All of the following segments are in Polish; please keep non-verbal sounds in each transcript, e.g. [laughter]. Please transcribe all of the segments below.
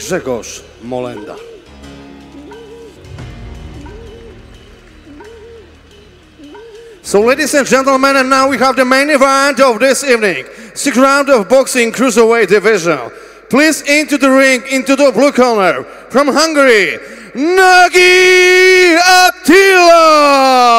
Grzegorz Molenda. So, ladies and gentlemen, and now we have the main event of this evening. Sixth round of boxing cruiserweight division. Please into the ring, into the blue corner, from Hungary, Nagi Attila!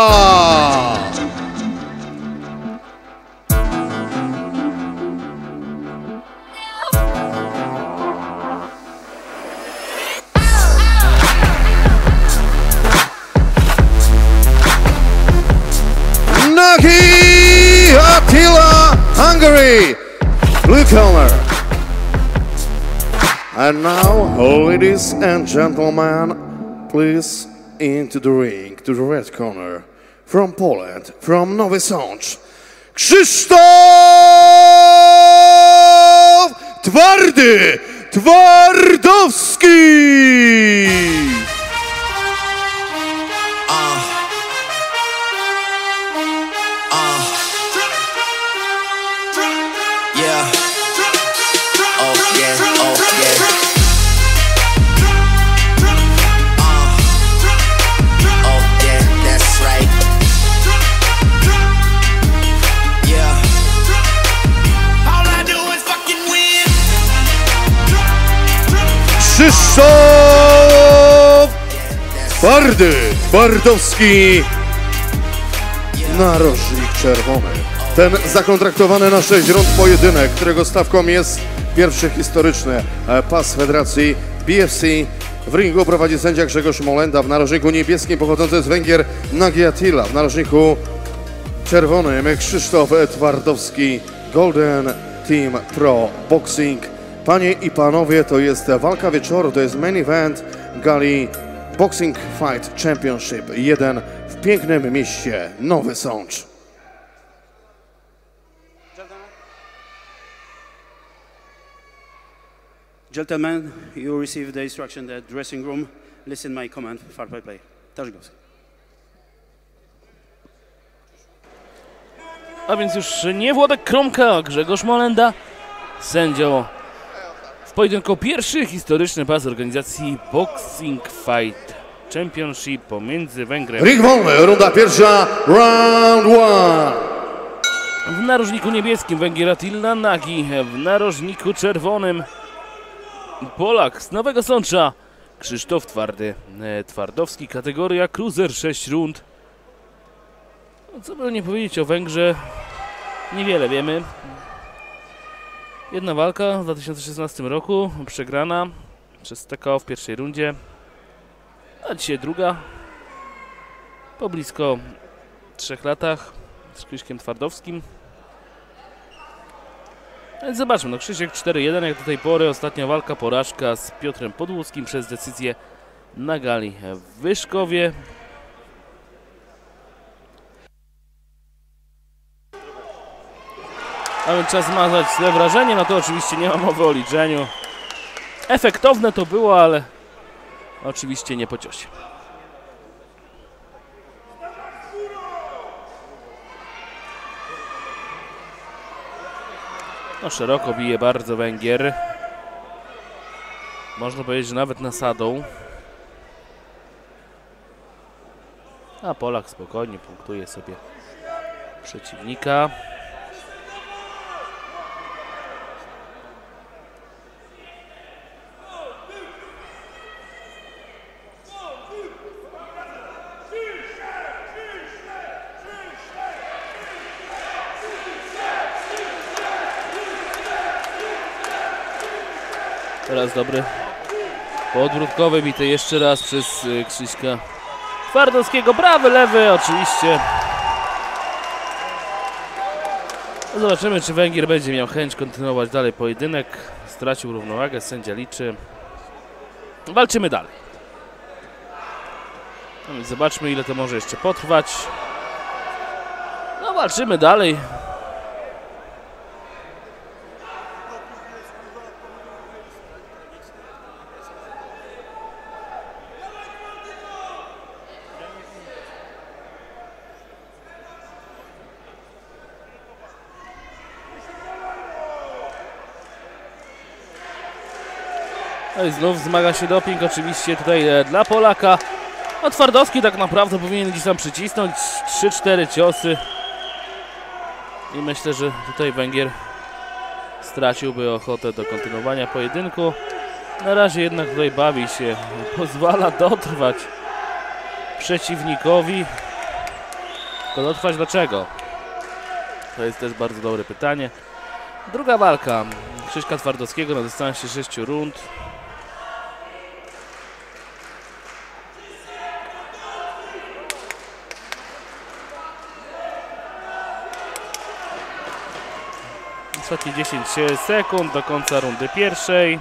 Blue corner. And now, ladies and gentlemen, please into the ring to the red corner. From Poland, from Nowy Sącz, Krzysztof Twardy Twardowski! Twardy Twardowski Narożnik czerwony. Ten zakontraktowany na 6 rund pojedynek, którego stawką jest pierwszy historyczny e, pas Federacji BFC. W ringu prowadzi sędzia Grzegorz Molenda, w narożniku niebieskim pochodzący z Węgier Nagi Attila, w narożniku czerwonym Krzysztof Twardowski, Golden Team Pro Boxing. Panie i panowie, to jest walka wieczoru, to jest main event gali Boxing Fight Championship 1 w pięknym mieście Nowy Sącz. Gentlemen, you received the instruction that dressing room, listen my command, far play play. Tarzygowski. A więc już nie Włodek Kromka, a Grzegorz Molenda, sędzią w pojedynku pierwszy historyczny pas organizacji Boxing Fight Championship pomiędzy Węgrem Ring wolny, runda pierwsza, round one. w narożniku niebieskim Węgier Attila Nagi, w narożniku czerwonym Polak z Nowego Sącza Krzysztof Twardy e, Twardowski, kategoria Cruiser 6 rund. No, Co by nie powiedzieć o Węgrze, niewiele wiemy. Jedna walka w 2016 roku, przegrana przez TKO w pierwszej rundzie, a dzisiaj druga. Po blisko trzech latach z Krzyśkiem Twardowskim. A Więc zobaczmy, no Krzysiek 4-1 jak do tej pory, ostatnia walka, porażka z Piotrem Podłuskim przez decyzję na gali w Wyszkowie. A więc czas zmazać złe wrażenie, no to oczywiście nie ma mowy o liczeniu. Efektowne to było, ale oczywiście nie po ciosie. No szeroko bije bardzo Węgier. Można powiedzieć, że nawet nasadą. A Polak spokojnie punktuje sobie przeciwnika. Teraz dobry podwrótkowy bity jeszcze raz przez y, Krzyśka Twardowskiego. Prawy, lewy oczywiście. No Zobaczymy, czy Węgier będzie miał chęć kontynuować dalej pojedynek. Stracił równowagę, sędzia liczy. Walczymy dalej. No zobaczmy, ile to może jeszcze potrwać. No walczymy dalej. No i znów zmaga się doping oczywiście tutaj e, dla Polaka. A Twardowski tak naprawdę powinien gdzieś tam przycisnąć 3-4 ciosy. I myślę, że tutaj Węgier straciłby ochotę do kontynuowania pojedynku. Na razie jednak tutaj bawi się, [laughs] pozwala dotrwać przeciwnikowi. Tylko dotrwać dlaczego? To jest też bardzo dobre pytanie. Druga walka Krzyśka Twardowskiego na dystansie 6 rund. Ostatnie 10 sekund do końca rundy pierwszej.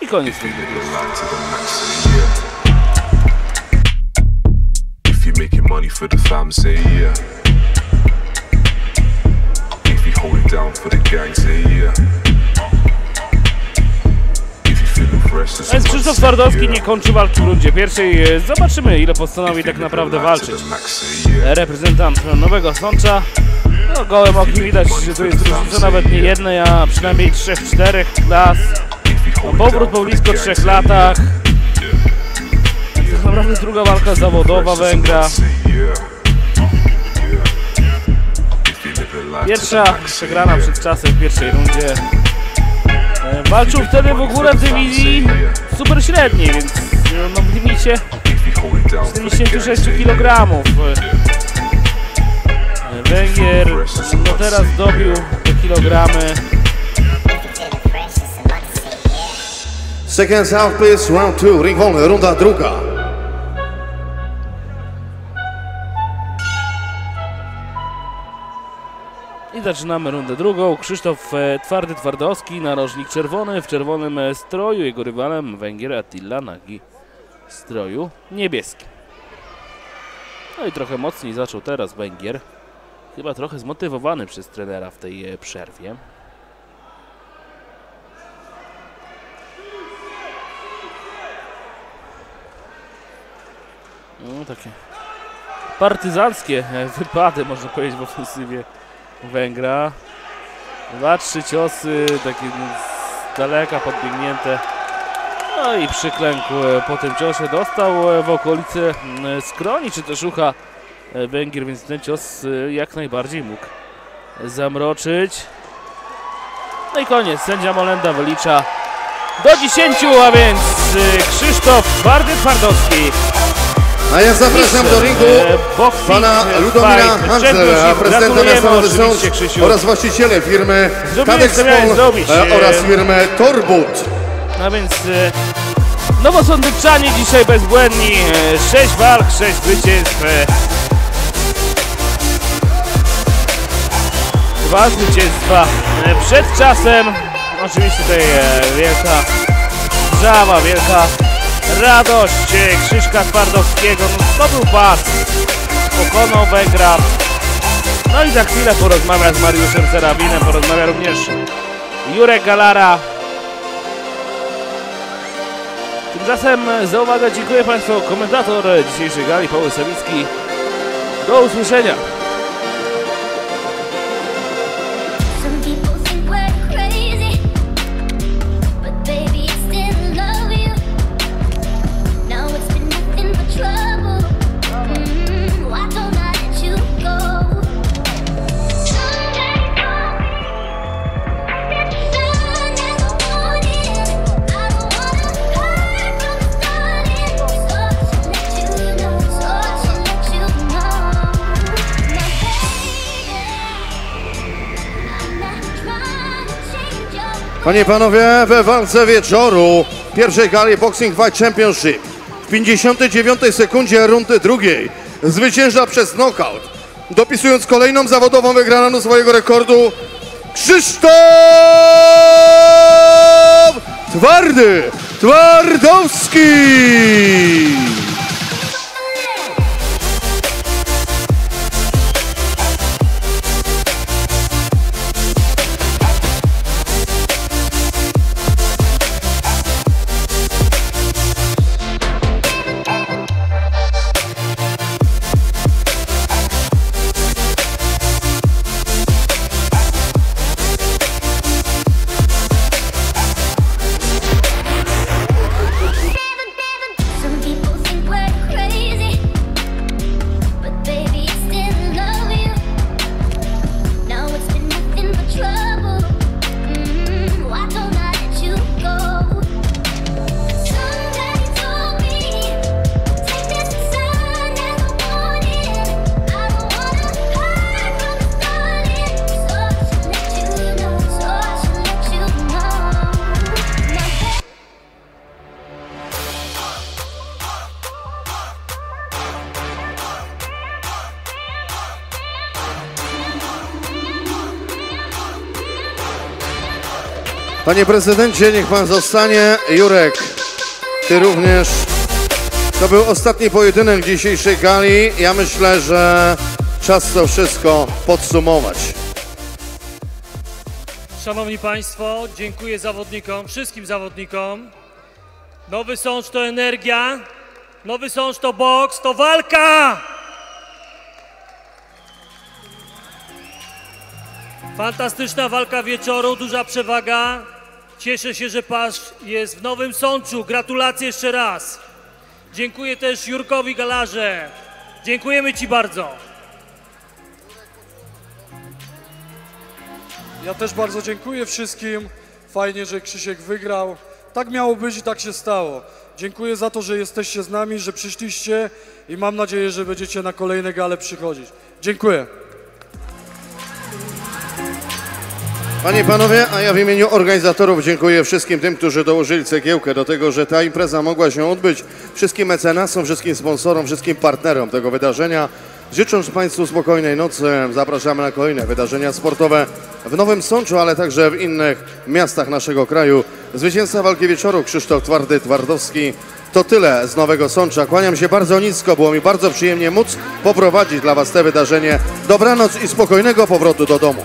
I koniec rundy pierwszej. Więc Krzysztof Twardowski nie kończy walki w rundzie pierwszej. E, Zobaczymy ile postanowi tak naprawdę walczyć. Reprezentant Nowego Sącza. No, gołym okiem widać, że tu jest różnica nawet nie jednej, a przynajmniej trzech, czterech klas. No, powrót po blisko trzech latach. Tak naprawdę druga walka zawodowa Węgra. Pierwsza przegrana przed czasem w pierwszej rundzie. E, Walczył wtedy w ogóle w dywizji super średniej, więc no, w limicie 46 kg. Węgier no teraz dobił te kilogramy. Second Southpace, round 2, ring runda druga. Zaczynamy rundę drugą. Krzysztof e, Twardy Twardowski, narożnik czerwony w czerwonym e, stroju. Jego rywalem Węgier Attila Nagi w stroju niebieskim. No i trochę mocniej zaczął teraz Węgier. Chyba trochę zmotywowany przez trenera w tej e, przerwie. No takie partyzanckie wypady, można powiedzieć, w ofensywie Węgra. Dwa, trzy ciosy, takie z daleka podbiegnięte. No i przyklękł e, po tym ciosie. Dostał e, w okolicy skroni czy też ucha e, Węgier, więc ten cios jak najbardziej mógł zamroczyć. No i koniec. Sędzia Molenda wylicza do 10, a więc Krzysztof Twardy Twardowski A ja zapraszam do ringu E, pana Ludomira championship. prezydenta miasta Nowy Sącz oraz właściciele firmy Zrobiłeś, Tadex co miałeś Pol zrobić. e, oraz E, firmy Torbut. A więc Nowosądyczanie dzisiaj bezbłędni. E, 6 walk, 6 zwycięstw. Dwa zwycięstwa przed czasem. Oczywiście tutaj wielka wrzawa, wielka radość e, Krzyśka Twardowskiego. No, to był pas. Pokonał Węgra. No i za chwilę porozmawia z Mariuszem Serabinem, porozmawia również Jurek Galara. Tymczasem za uwagę dziękuję Państwu. Komentator dzisiejszej gali Paweł Sawicki. Do usłyszenia. Panie i panowie, we walce wieczoru pierwszej gali Boxing Fight Championship w 59 sekundzie rundy drugiej zwycięża przez knockout, dopisując kolejną zawodową wygraną swojego rekordu Krzysztof Twardy Twardowski! Panie prezydencie, niech pan zostanie. Jurek, ty również. To był ostatni pojedynek dzisiejszej gali. Ja myślę, że czas to wszystko podsumować. Szanowni Państwo, dziękuję zawodnikom, wszystkim zawodnikom. Nowy Sącz to energia, Nowy Sącz to boks, to walka! Fantastyczna walka wieczoru, duża przewaga. Cieszę się, że Pasz jest w Nowym Sączu. Gratulacje jeszcze raz. Dziękuję też Jurkowi Galarze. Dziękujemy Ci bardzo. Ja też bardzo dziękuję wszystkim. Fajnie, że Krzysiek wygrał. Tak miało być i tak się stało. Dziękuję za to, że jesteście z nami, że przyszliście i mam nadzieję, że będziecie na kolejne gale przychodzić. Dziękuję. Panie i panowie, a ja w imieniu organizatorów dziękuję wszystkim tym, którzy dołożyli cegiełkę do tego, że ta impreza mogła się odbyć. Wszystkim mecenasom, wszystkim sponsorom, wszystkim partnerom tego wydarzenia. Życząc Państwu spokojnej nocy, zapraszamy na kolejne wydarzenia sportowe w Nowym Sączu, ale także w innych miastach naszego kraju. Zwycięzca walki wieczoru Krzysztof Twardy Twardowski. To tyle z Nowego Sącza. Kłaniam się bardzo nisko, było mi bardzo przyjemnie móc poprowadzić dla Was te wydarzenie. Dobranoc i spokojnego powrotu do domu.